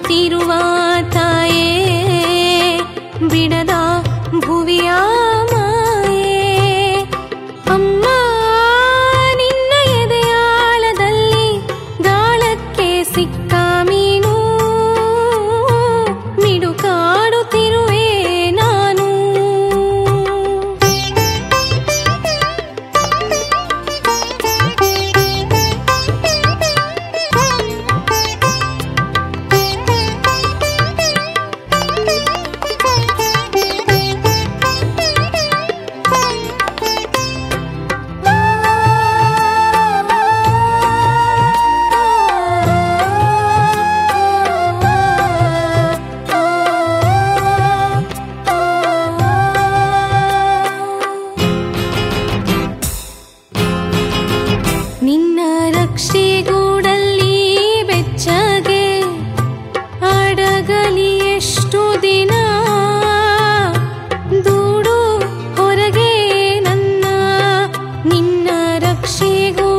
ीवाे विड she goes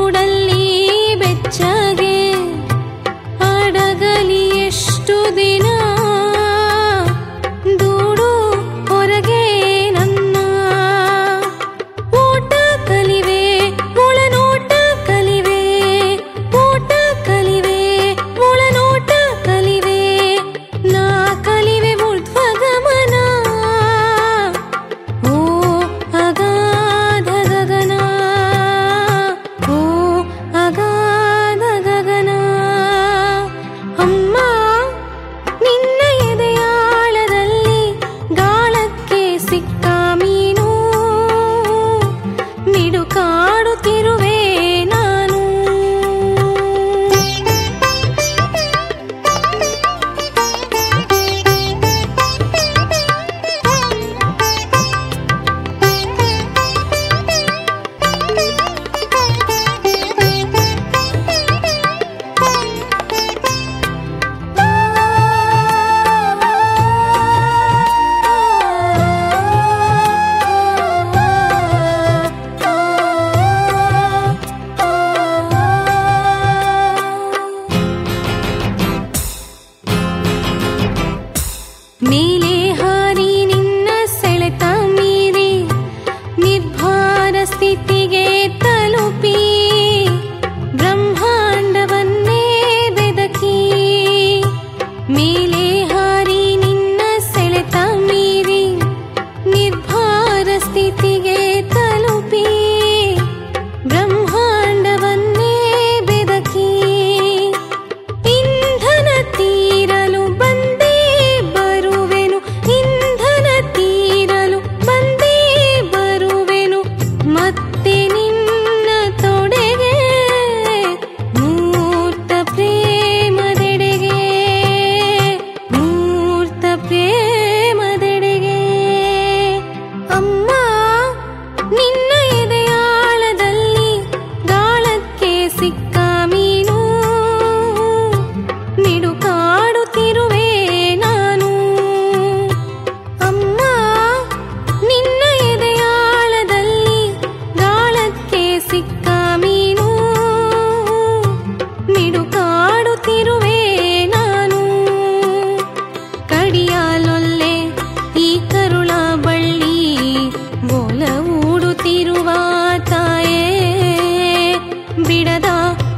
ಸ್ಥಿತಿಗೆ ತಲುಪಿ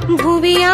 भुविया